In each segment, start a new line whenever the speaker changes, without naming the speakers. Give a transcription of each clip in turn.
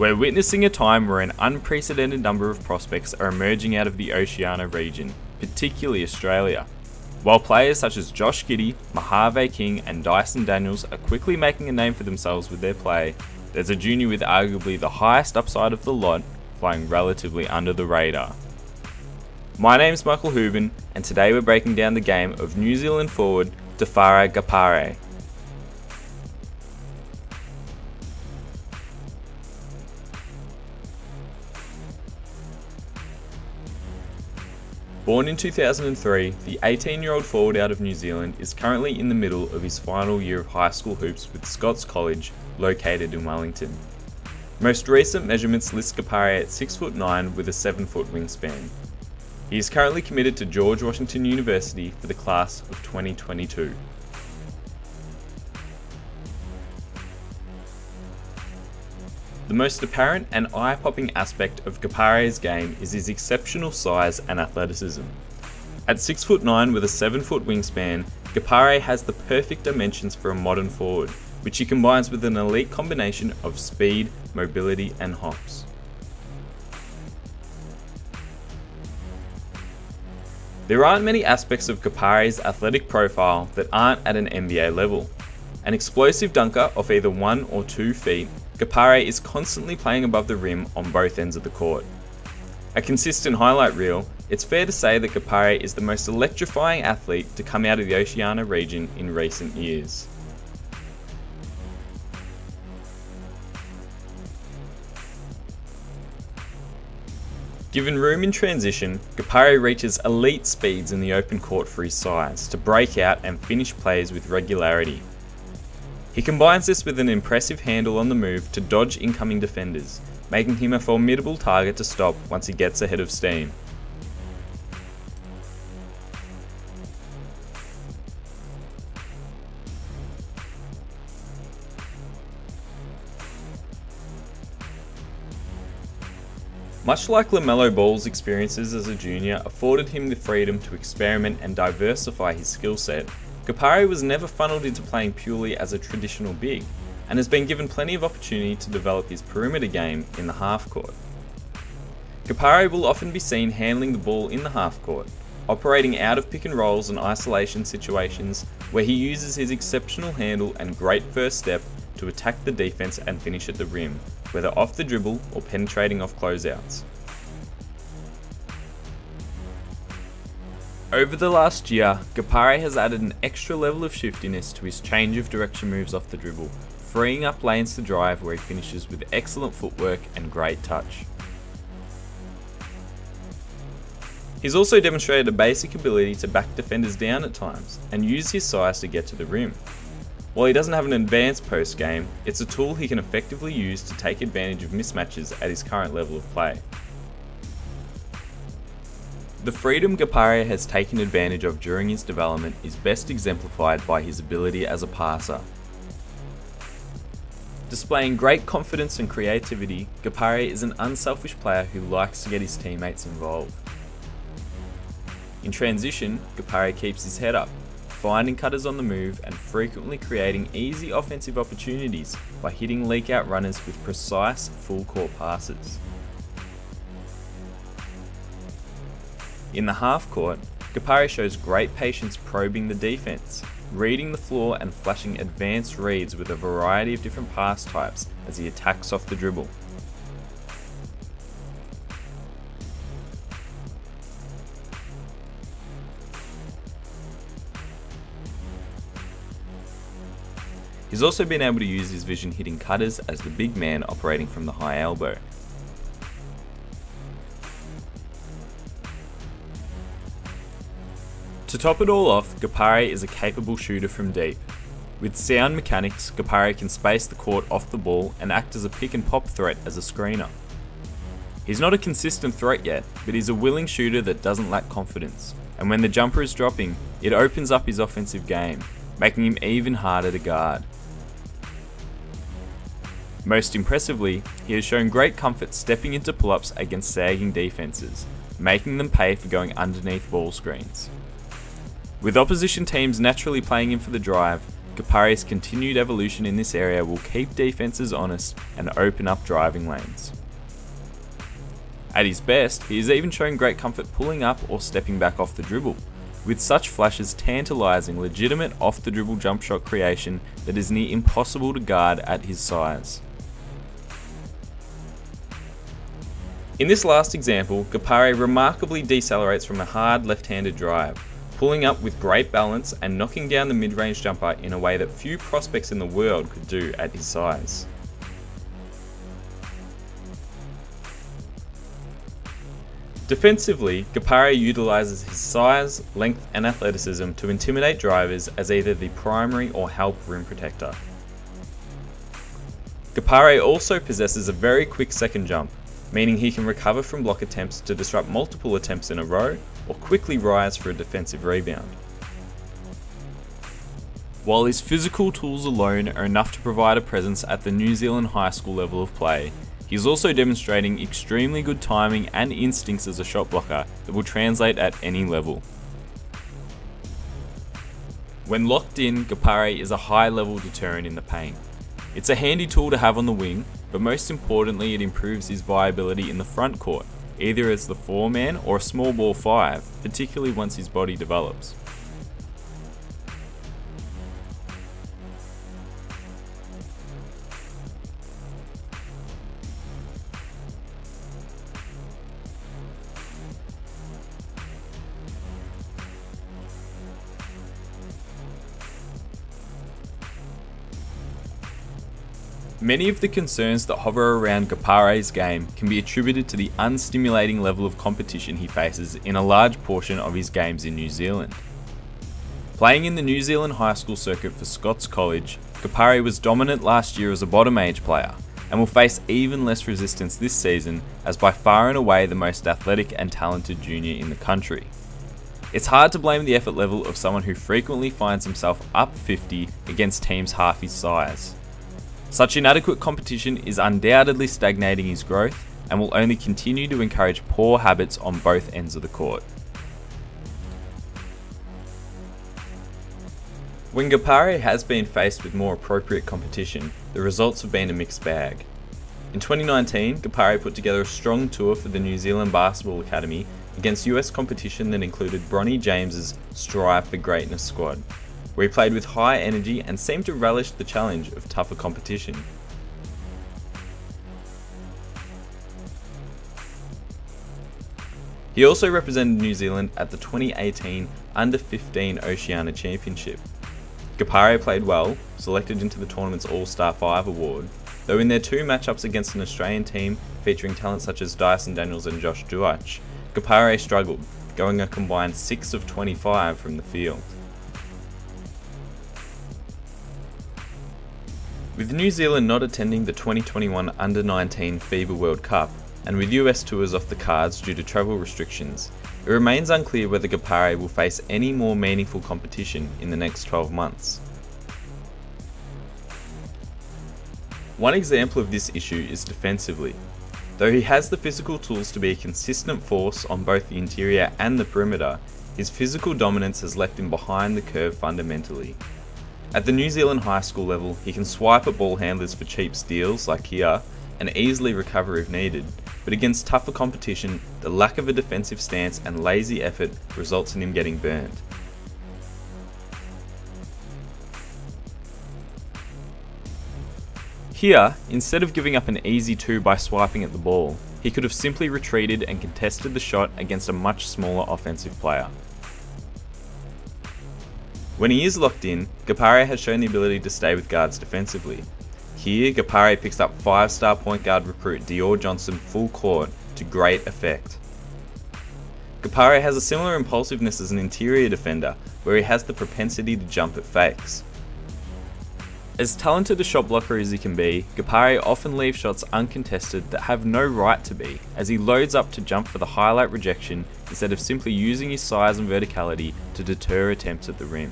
We're witnessing a time where an unprecedented number of prospects are emerging out of the Oceania region, particularly Australia. While players such as Josh Giddey, Mojave King, and Dyson Daniels are quickly making a name for themselves with their play, there's a junior with arguably the highest upside of the lot flying relatively under the radar. My name's Michael Houben, and today we're breaking down the game of New Zealand forward Tafara Gapare. Born in 2003, the 18 year old forward out of New Zealand is currently in the middle of his final year of high school hoops with Scots College, located in Wellington. Most recent measurements list Gapare at 6'9 with a 7 foot wingspan. He is currently committed to George Washington University for the class of 2022. The most apparent and eye-popping aspect of Gapare's game is his exceptional size and athleticism. At 6 foot 9 with a 7 foot wingspan, Gapare has the perfect dimensions for a modern forward, which he combines with an elite combination of speed, mobility and hops. There aren't many aspects of Gapare's athletic profile that aren't at an NBA level. An explosive dunker of either 1 or 2 feet Gapare is constantly playing above the rim on both ends of the court. A consistent highlight reel, it's fair to say that Gapare is the most electrifying athlete to come out of the Oceania region in recent years. Given room in transition, Gapare reaches elite speeds in the open court for his size to break out and finish plays with regularity. He combines this with an impressive handle on the move to dodge incoming defenders, making him a formidable target to stop once he gets ahead of steam. Much like LaMelo Ball's experiences as a junior afforded him the freedom to experiment and diversify his skill set, Gapare was never funneled into playing purely as a traditional big, and has been given plenty of opportunity to develop his perimeter game in the half court. Gapare will often be seen handling the ball in the half court, operating out of pick and rolls and isolation situations where he uses his exceptional handle and great first step to attack the defense and finish at the rim, whether off the dribble or penetrating off closeouts. Over the last year, Gapare has added an extra level of shiftiness to his change of direction moves off the dribble, freeing up lanes to drive where he finishes with excellent footwork and great touch. He's also demonstrated a basic ability to back defenders down at times and use his size to get to the rim. While he doesn't have an advanced post game, it's a tool he can effectively use to take advantage of mismatches at his current level of play. The freedom Gapare has taken advantage of during his development is best exemplified by his ability as a passer. Displaying great confidence and creativity, Gapare is an unselfish player who likes to get his teammates involved. In transition, Gapare keeps his head up, finding cutters on the move and frequently creating easy offensive opportunities by hitting leak out runners with precise full court passes. In the half court, Gapare shows great patience probing the defense, reading the floor and flashing advanced reads with a variety of different pass types as he attacks off the dribble. He's also been able to use his vision hitting cutters as the big man operating from the high elbow. To top it all off, Gapare is a capable shooter from deep. With sound mechanics, Gapare can space the court off the ball and act as a pick and pop threat as a screener. He's not a consistent threat yet, but he's a willing shooter that doesn't lack confidence, and when the jumper is dropping, it opens up his offensive game, making him even harder to guard. Most impressively, he has shown great comfort stepping into pull-ups against sagging defenses, making them pay for going underneath ball screens. With opposition teams naturally playing in for the drive, Gapare's continued evolution in this area will keep defences honest and open up driving lanes. At his best, he has even shown great comfort pulling up or stepping back off the dribble, with such flashes tantalising legitimate off the dribble jump shot creation that is near impossible to guard at his size. In this last example, Gapare remarkably decelerates from a hard left-handed drive, pulling up with great balance and knocking down the mid-range jumper in a way that few prospects in the world could do at his size. Defensively, Gapare utilises his size, length and athleticism to intimidate drivers as either the primary or help rim protector. Gapare also possesses a very quick second jump, meaning he can recover from block attempts to disrupt multiple attempts in a row or quickly rise for a defensive rebound. While his physical tools alone are enough to provide a presence at the New Zealand high school level of play, He's also demonstrating extremely good timing and instincts as a shot blocker that will translate at any level. When locked in, Gapare is a high level deterrent in the paint. It's a handy tool to have on the wing, but most importantly it improves his viability in the front court, either as the 4 man or a small ball 5, particularly once his body develops. Many of the concerns that hover around Gapare's game can be attributed to the unstimulating level of competition he faces in a large portion of his games in New Zealand. Playing in the New Zealand high school circuit for Scots College, Gapare was dominant last year as a bottom age player and will face even less resistance this season as by far and away the most athletic and talented junior in the country. It's hard to blame the effort level of someone who frequently finds himself up 50 against teams half his size. Such inadequate competition is undoubtedly stagnating his growth and will only continue to encourage poor habits on both ends of the court. When Gapare has been faced with more appropriate competition, the results have been a mixed bag. In 2019, Gapare put together a strong tour for the New Zealand Basketball Academy against US competition that included Bronny James's Strive for Greatness squad, where he played with high energy and seemed to relish the challenge of tougher competition. He also represented New Zealand at the 2018 Under 15 Oceania Championship. Gapare played well, selected into the tournament's All-Star 5 award, though in their two matchups against an Australian team featuring talent such as Dyson Daniels and Josh Duach, Gapare struggled, going a combined 6 of 25 from the field. With New Zealand not attending the 2021 Under 19 FIBA World Cup, and with US tours off the cards due to travel restrictions, it remains unclear whether Gapare will face any more meaningful competition in the next 12 months. One example of this issue is defensively. Though he has the physical tools to be a consistent force on both the interior and the perimeter, his physical dominance has left him behind the curve fundamentally. At the New Zealand high school level, he can swipe at ball handlers for cheap steals like here and easily recover if needed, but against tougher competition, the lack of a defensive stance and lazy effort results in him getting burned. Here, instead of giving up an easy 2 by swiping at the ball, he could have simply retreated and contested the shot against a much smaller offensive player. When he is locked in, Gapare has shown the ability to stay with guards defensively. Here, Gapare picks up 5-star point guard recruit Dior Johnson full court to great effect. Gapare has a similar impulsiveness as an interior defender, where he has the propensity to jump at fakes. As talented a shot blocker as he can be, Gapare often leaves shots uncontested that have no right to be, as he loads up to jump for the highlight rejection instead of simply using his size and verticality to deter attempts at the rim.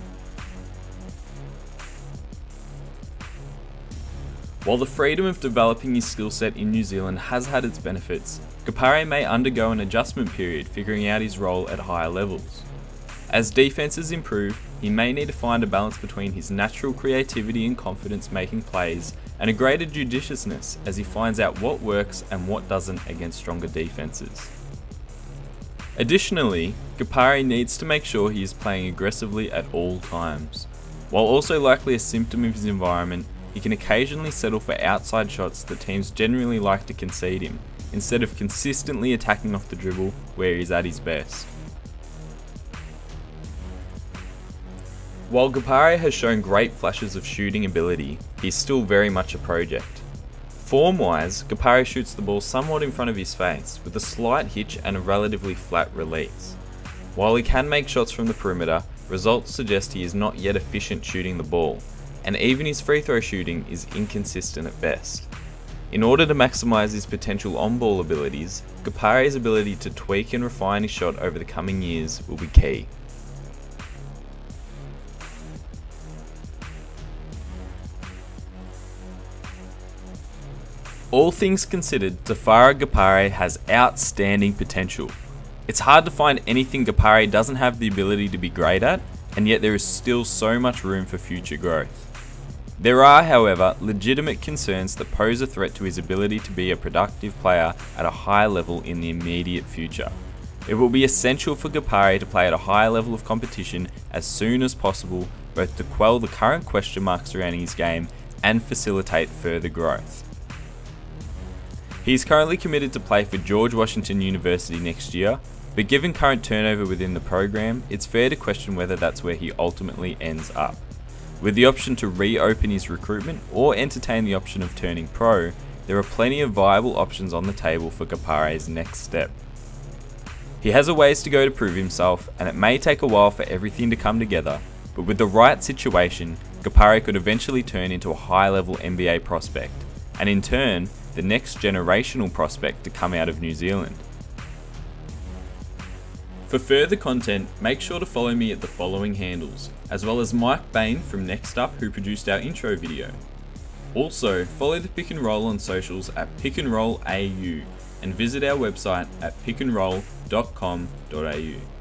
While the freedom of developing his skill set in New Zealand has had its benefits, Gapare may undergo an adjustment period figuring out his role at higher levels. As defences improve, he may need to find a balance between his natural creativity and confidence making plays and a greater judiciousness as he finds out what works and what doesn't against stronger defenses. Additionally, Gapare needs to make sure he is playing aggressively at all times. While also likely a symptom of his environment, he can occasionally settle for outside shots that teams generally like to concede him, instead of consistently attacking off the dribble where he's at his best. While Gapare has shown great flashes of shooting ability, he's still very much a project. Form wise, Gapare shoots the ball somewhat in front of his face, with a slight hitch and a relatively flat release. While he can make shots from the perimeter, results suggest he is not yet efficient shooting the ball, and even his free throw shooting is inconsistent at best. In order to maximise his potential on ball abilities, Gapare's ability to tweak and refine his shot over the coming years will be key. All things considered, Tafara Gapare has outstanding potential. It's hard to find anything Gapare doesn't have the ability to be great at, and yet there is still so much room for future growth. There are, however, legitimate concerns that pose a threat to his ability to be a productive player at a high level in the immediate future. It will be essential for Gapare to play at a high level of competition as soon as possible, both to quell the current question marks surrounding his game and facilitate further growth. He is currently committed to play for George Washington University next year, but given current turnover within the program, it's fair to question whether that's where he ultimately ends up. With the option to reopen his recruitment or entertain the option of turning pro, there are plenty of viable options on the table for Gapare's next step. He has a ways to go to prove himself, and it may take a while for everything to come together, but with the right situation, Gapare could eventually turn into a high level NBA prospect, and in turn, the next generational prospect to come out of New Zealand. For further content, make sure to follow me at the following handles, as well as Mike Bain from Next Up who produced our intro video. Also, follow the Pick and Roll on socials at Pick and Roll AU and visit our website at pickandroll.com.au.